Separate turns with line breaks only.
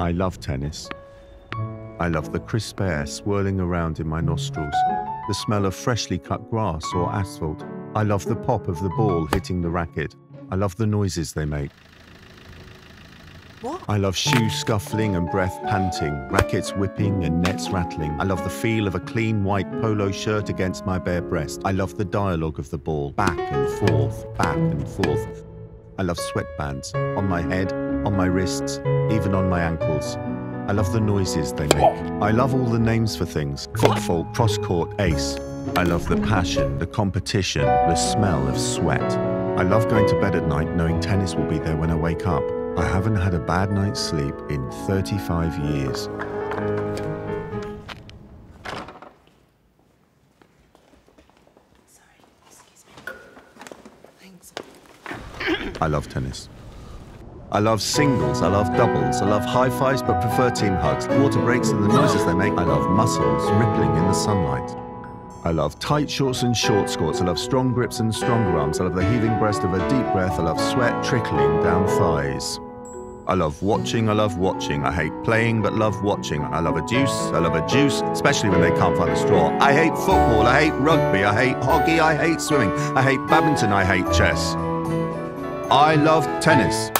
I love tennis. I love the crisp air swirling around in my nostrils, the smell of freshly cut grass or asphalt. I love the pop of the ball hitting the racket. I love the noises they make.
What?
I love shoes scuffling and breath panting, rackets whipping and nets rattling. I love the feel of a clean white polo shirt against my bare breast. I love the dialogue of the ball, back and forth, back and forth. I love sweatbands on my head, on my wrists, even on my ankles. I love the noises they make. I love all the names for things foot fault, cross court, ace. I love the passion, the competition, the smell of sweat. I love going to bed at night knowing tennis will be there when I wake up. I haven't had a bad night's sleep in 35 years.
Sorry, excuse me. Thanks.
I love tennis. I love singles, I love doubles, I love high fives but prefer team hugs, water breaks and the noises they make. I love muscles rippling in the sunlight. I love tight shorts and short skirts. I love strong grips and stronger arms. I love the heaving breast of a deep breath. I love sweat trickling down thighs. I love watching, I love watching. I hate playing, but love watching. I love a deuce, I love a juice, especially when they can't find a straw. I hate football, I hate rugby, I hate hockey, I hate swimming, I hate badminton, I hate chess. I love tennis.